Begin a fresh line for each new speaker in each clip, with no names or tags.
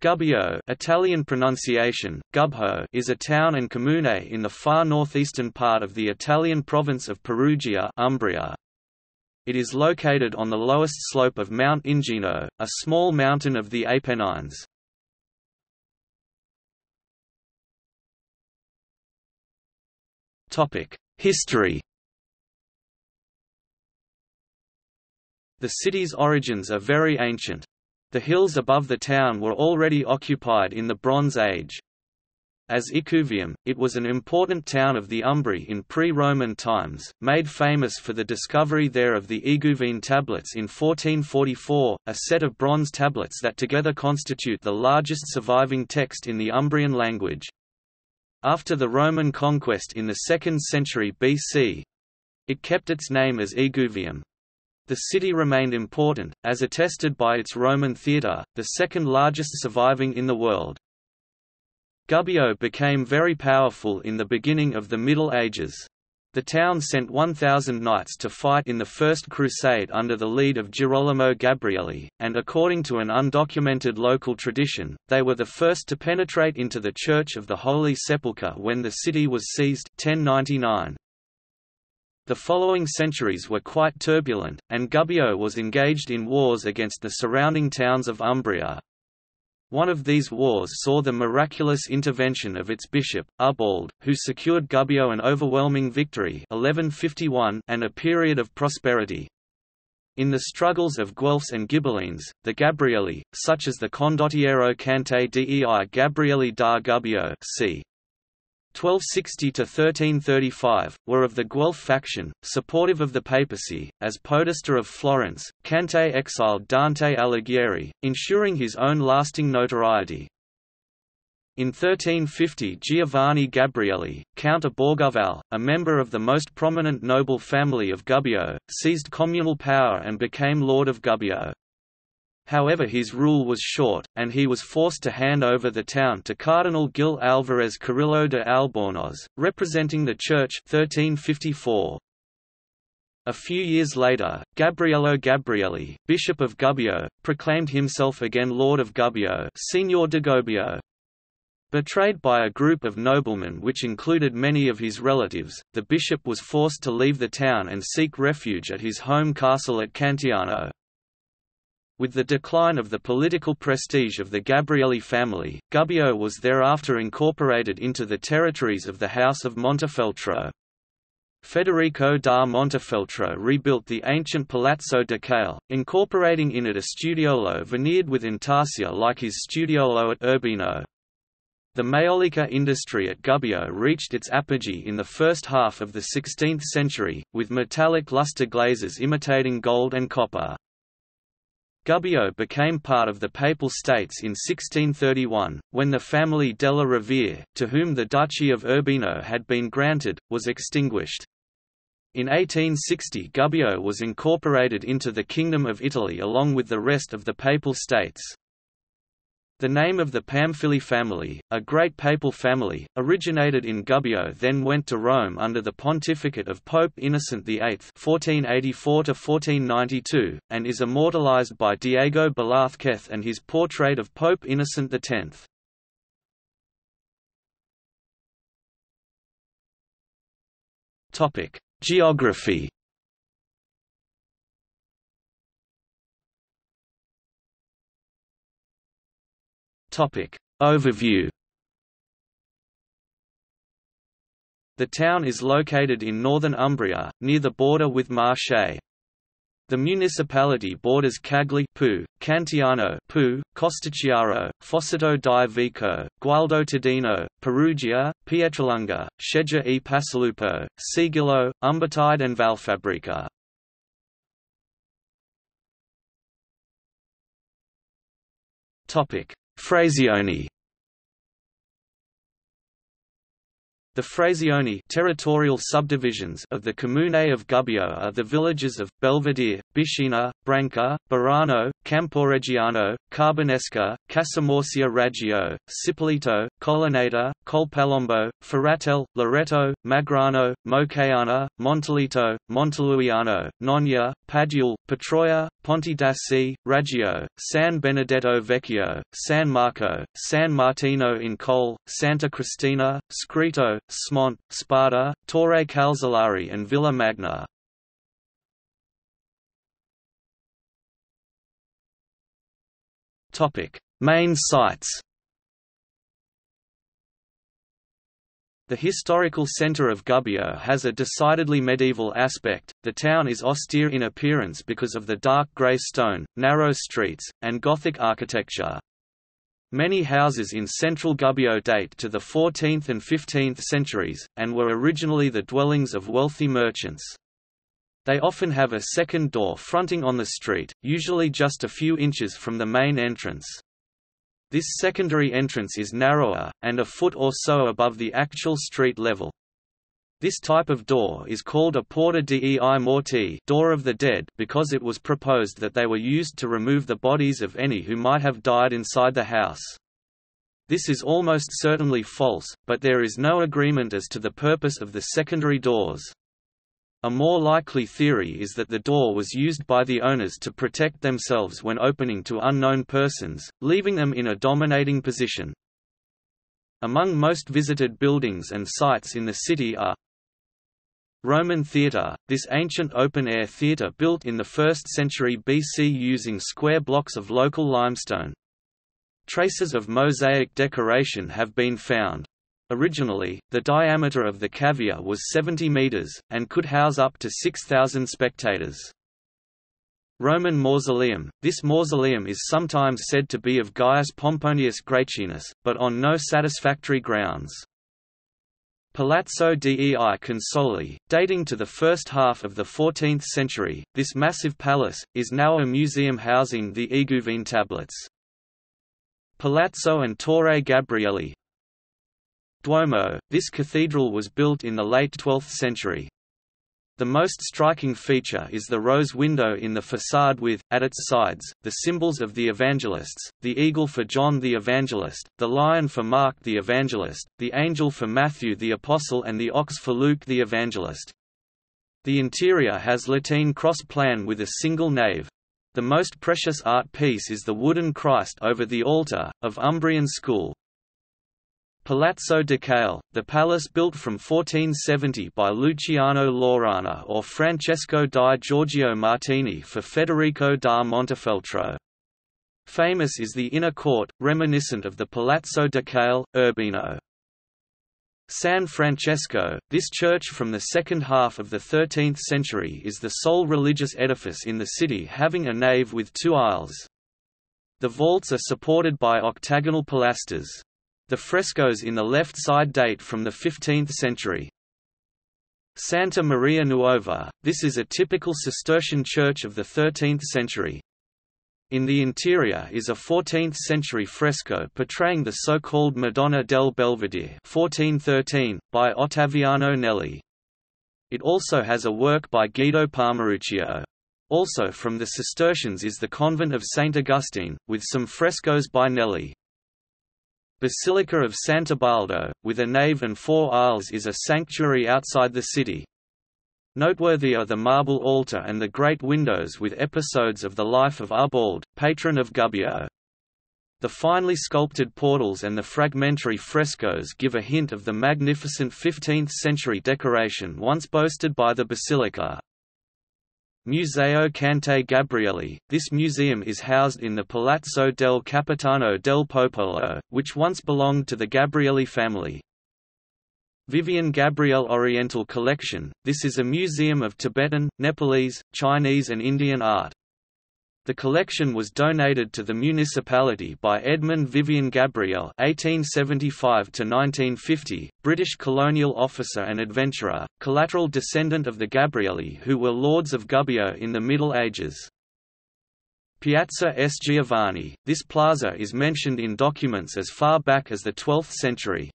Gubbio Italian pronunciation, Gubho is a town and comune in the far northeastern part of the Italian province of Perugia Umbria. It is located on the lowest slope of Mount Ingino, a small mountain of the Apennines. History The city's origins are very ancient. The hills above the town were already occupied in the Bronze Age. As Ikuvium, it was an important town of the Umbri in pre-Roman times, made famous for the discovery there of the Iguvine tablets in 1444, a set of bronze tablets that together constitute the largest surviving text in the Umbrian language. After the Roman conquest in the 2nd century BC, it kept its name as Iguvium, the city remained important, as attested by its Roman theatre, the second largest surviving in the world. Gubbio became very powerful in the beginning of the Middle Ages. The town sent 1,000 knights to fight in the First Crusade under the lead of Girolamo Gabrielli, and according to an undocumented local tradition, they were the first to penetrate into the Church of the Holy Sepulchre when the city was seized 1099. The following centuries were quite turbulent, and Gubbio was engaged in wars against the surrounding towns of Umbria. One of these wars saw the miraculous intervention of its bishop, Ubald, who secured Gubbio an overwhelming victory 1151 and a period of prosperity. In the struggles of Guelphs and Ghibellines, the Gabrielli, such as the Condottiero Cante dei Gabrielli da Gubbio c. 1260–1335, were of the Guelph faction, supportive of the papacy. As Podesta of Florence, Cante exiled Dante Alighieri, ensuring his own lasting notoriety. In 1350 Giovanni Gabrielli, Count of Borgovalle, a member of the most prominent noble family of Gubbio, seized communal power and became Lord of Gubbio. However his rule was short, and he was forced to hand over the town to Cardinal Gil Alvarez Carrillo de Albornoz, representing the Church 1354. A few years later, Gabriello Gabrielli, Bishop of Gubbio, proclaimed himself again Lord of Gubbio Signor de Gubbio. Betrayed by a group of noblemen which included many of his relatives, the bishop was forced to leave the town and seek refuge at his home castle at Cantiano. With the decline of the political prestige of the Gabrielli family, Gubbio was thereafter incorporated into the territories of the House of Montefeltro. Federico da Montefeltro rebuilt the ancient Palazzo Ducale, incorporating in it a studiolo veneered with intarsia like his studiolo at Urbino. The maiolica industry at Gubbio reached its apogee in the first half of the 16th century, with metallic luster glazes imitating gold and copper. Gubbio became part of the Papal States in 1631, when the family della Rovere, to whom the Duchy of Urbino had been granted, was extinguished. In 1860 Gubbio was incorporated into the Kingdom of Italy along with the rest of the Papal States. The name of the Pamphili family, a great papal family, originated in Gubbio then went to Rome under the pontificate of Pope Innocent VIII (1484–1492), and is immortalized by Diego Velázquez and his portrait of Pope Innocent X. Topic: Geography. Topic. Overview The town is located in northern Umbria, near the border with Marche. The municipality borders Cagli Poo, Cantiano Poo, Costacciaro, Fossato di Vico, Gualdo Tadino, Perugia, Pietralunga, Scheggia e Pascelupo, Sigillo, Umbertide and Valfabbrica. Frazioni The Frazioni territorial subdivisions of the Comune of Gubbio are the villages of Belvedere, Biscina, Branca, Burano, Camporeggiano, Carbonesca, Casamorcia Raggio, Cipolleto, Colonnata, Colpalombo, Ferratel, Loreto, Magrano, Mocaiana, Monteleto, Monteluiano, Nonia, Padule, Petroia, Ponte d'Assi, Raggio, San Benedetto Vecchio, San Marco, San Martino in Col, Santa Cristina, Scritto, Smont, Spada, Torre Calzolari and Villa Magna. Main sights The historical centre of Gubbio has a decidedly medieval aspect. The town is austere in appearance because of the dark grey stone, narrow streets, and Gothic architecture. Many houses in central Gubbio date to the 14th and 15th centuries, and were originally the dwellings of wealthy merchants. They often have a second door fronting on the street, usually just a few inches from the main entrance. This secondary entrance is narrower, and a foot or so above the actual street level. This type of door is called a porta dei morti door of the dead because it was proposed that they were used to remove the bodies of any who might have died inside the house. This is almost certainly false, but there is no agreement as to the purpose of the secondary doors. A more likely theory is that the door was used by the owners to protect themselves when opening to unknown persons, leaving them in a dominating position. Among most visited buildings and sites in the city are Roman theatre, this ancient open-air theatre built in the 1st century BC using square blocks of local limestone. Traces of mosaic decoration have been found. Originally, the diameter of the cavea was 70 meters, and could house up to 6,000 spectators. Roman mausoleum – This mausoleum is sometimes said to be of Gaius Pomponius Gratianus, but on no satisfactory grounds. Palazzo dei Consoli, dating to the first half of the 14th century, this massive palace, is now a museum housing the Iguvine tablets. Palazzo and Torre Gabrielli Duomo, this cathedral was built in the late 12th century. The most striking feature is the rose window in the façade with, at its sides, the symbols of the evangelists, the eagle for John the Evangelist, the lion for Mark the Evangelist, the angel for Matthew the Apostle and the ox for Luke the Evangelist. The interior has Latin cross plan with a single nave. The most precious art piece is the wooden Christ over the altar, of Umbrian school, Palazzo Ducale, the palace built from 1470 by Luciano Laurana or Francesco di Giorgio Martini for Federico da Montefeltro. Famous is the inner court, reminiscent of the Palazzo Ducale, Urbino. San Francesco, this church from the second half of the 13th century is the sole religious edifice in the city having a nave with two aisles. The vaults are supported by octagonal pilasters. The frescoes in the left side date from the 15th century. Santa Maria Nuova, this is a typical Cistercian church of the 13th century. In the interior is a 14th-century fresco portraying the so-called Madonna del Belvedere 1413, by Ottaviano Nelli. It also has a work by Guido Palmerucci. Also from the Cistercians is the convent of St. Augustine, with some frescoes by Nelli. Basilica of Sant'Ubaldo, with a nave and four aisles is a sanctuary outside the city. Noteworthy are the marble altar and the great windows with episodes of the life of Ubald, patron of Gubbio. The finely sculpted portals and the fragmentary frescoes give a hint of the magnificent 15th-century decoration once boasted by the basilica. Museo Cante Gabrielli, this museum is housed in the Palazzo del Capitano del Popolo, which once belonged to the Gabrielli family. Vivian Gabriel Oriental Collection, this is a museum of Tibetan, Nepalese, Chinese and Indian art. The collection was donated to the municipality by Edmund Vivian Gabriel (1875–1950), British colonial officer and adventurer, collateral descendant of the Gabrielli who were lords of Gubbio in the Middle Ages. Piazza S. Giovanni, this plaza is mentioned in documents as far back as the 12th century.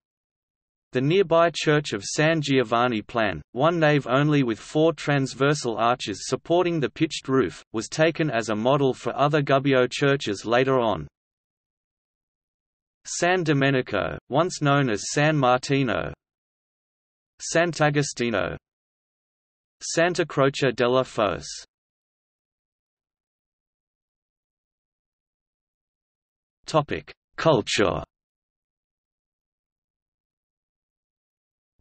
The nearby church of San Giovanni Plan, one nave only with four transversal arches supporting the pitched roof, was taken as a model for other Gubbio churches later on. San Domenico, once known as San Martino. Sant'Agostino. Santa Croce della Foce. Culture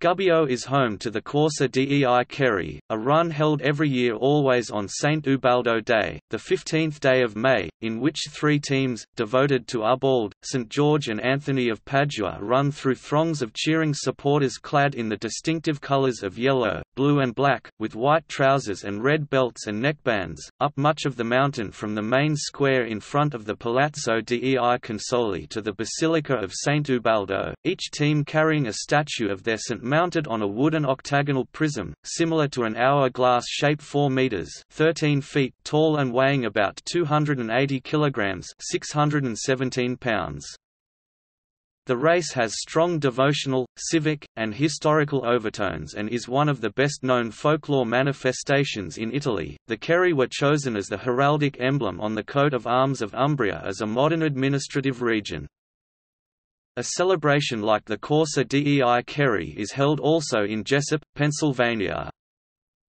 Gubbio is home to the Corsa dei Ceri, a run held every year always on St. Ubaldo Day, the 15th day of May, in which three teams, devoted to Ubald, St. George and Anthony of Padua run through throngs of cheering supporters clad in the distinctive colours of yellow, blue and black, with white trousers and red belts and neckbands, up much of the mountain from the main square in front of the Palazzo dei Consoli to the Basilica of St. Ubaldo, each team carrying a statue of their St mounted on a wooden octagonal prism, similar to an hourglass shape 4 meters (13 feet) tall and weighing about 280 kilograms (617 pounds). The race has strong devotional, civic, and historical overtones and is one of the best known folklore manifestations in Italy. The Ceri were chosen as the heraldic emblem on the coat of arms of Umbria as a modern administrative region. A celebration like the Corsa dei Ceri is held also in Jessup, Pennsylvania.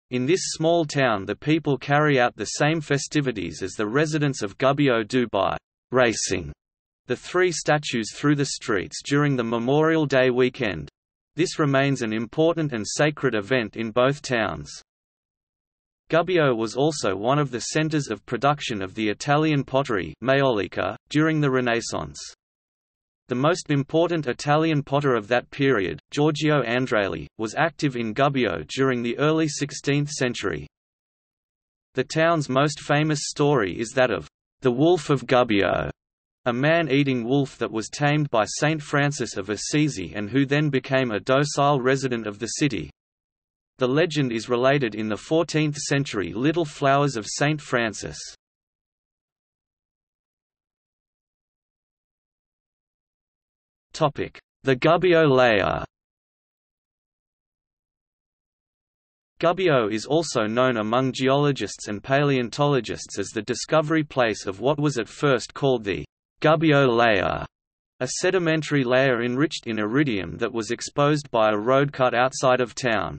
In this small town the people carry out the same festivities as the residents of Gubbio do by «racing» the three statues through the streets during the Memorial Day weekend. This remains an important and sacred event in both towns. Gubbio was also one of the centers of production of the Italian pottery during the Renaissance. The most important Italian potter of that period, Giorgio Andreoli, was active in Gubbio during the early 16th century. The town's most famous story is that of the Wolf of Gubbio, a man-eating wolf that was tamed by Saint Francis of Assisi and who then became a docile resident of the city. The legend is related in the 14th century Little Flowers of Saint Francis. The Gubbio layer Gubbio is also known among geologists and paleontologists as the discovery place of what was at first called the Gubbio layer, a sedimentary layer enriched in iridium that was exposed by a road cut outside of town.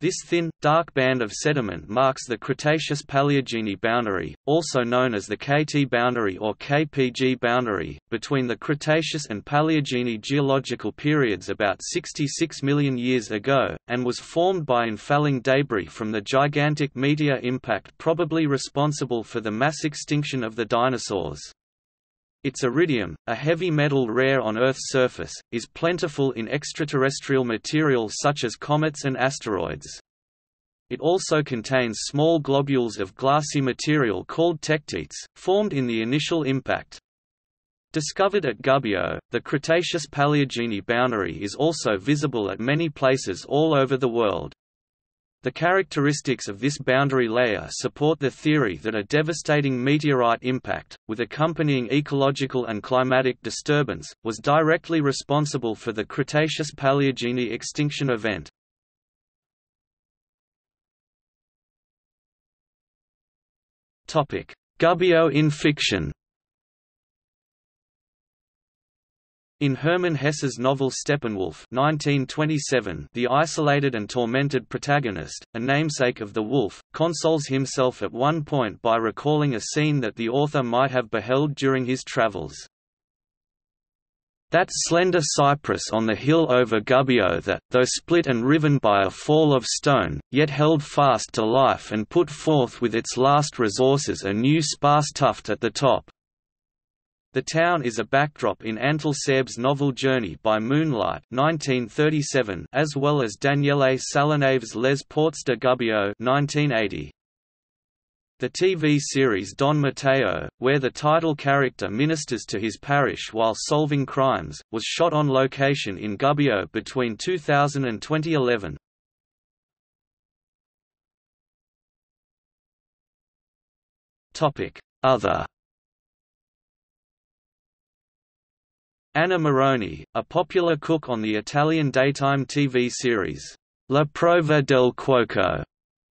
This thin, dark band of sediment marks the Cretaceous-Paleogene boundary, also known as the KT boundary or KPG boundary, between the Cretaceous and Paleogene geological periods about 66 million years ago, and was formed by infalling debris from the gigantic meteor impact probably responsible for the mass extinction of the dinosaurs. Its iridium, a heavy metal rare on Earth's surface, is plentiful in extraterrestrial material such as comets and asteroids. It also contains small globules of glassy material called tektites, formed in the initial impact. Discovered at Gubbio, the Cretaceous-Paleogene boundary is also visible at many places all over the world. The characteristics of this boundary layer support the theory that a devastating meteorite impact, with accompanying ecological and climatic disturbance, was directly responsible for the Cretaceous-Paleogene extinction event. Gubbio in fiction In Hermann Hesse's novel Steppenwolf 1927, the isolated and tormented protagonist, a namesake of the wolf, consoles himself at one point by recalling a scene that the author might have beheld during his travels. That slender cypress on the hill over Gubbio that, though split and riven by a fall of stone, yet held fast to life and put forth with its last resources a new sparse tuft at the top, the town is a backdrop in Antal Szerb's novel Journey by Moonlight 1937 as well as Daniele Sallenave's Les Portes de Gubbio 1980. The TV series Don Matteo, where the title character ministers to his parish while solving crimes, was shot on location in Gubbio between 2000 and 2011. Other Anna Moroni, a popular cook on the Italian daytime TV series, La Prova del Cuoco,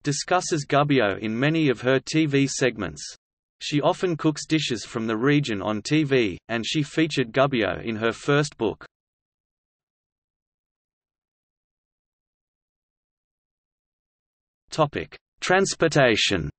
discusses Gubbio in many of her TV segments. She often cooks dishes from the region on TV, and she featured Gubbio in her first book. Transportation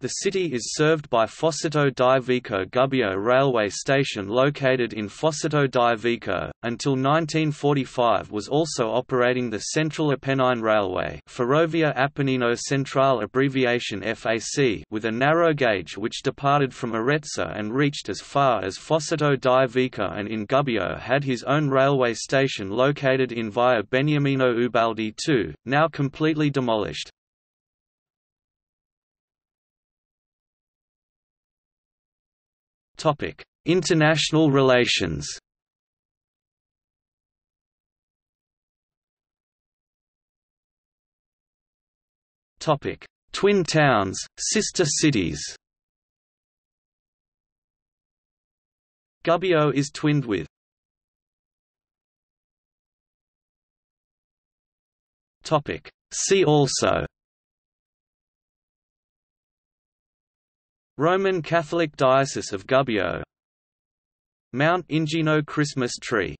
The city is served by Fossato di Vico Gubbio railway station located in Fossato di Vico. Until 1945 was also operating the Central Apennine Railway Ferrovia Appennino Centrale abbreviation FAC with a narrow gauge which departed from Arezzo and reached as far as Fossato di Vico and in Gubbio had his own railway station located in via Beniamino Ubaldi II, now completely demolished. Topic: International relations. Topic: Twin towns, sister cities. Gubbio is twinned with Topic See also Roman Catholic Diocese of Gubbio. Mount Ingino Christmas tree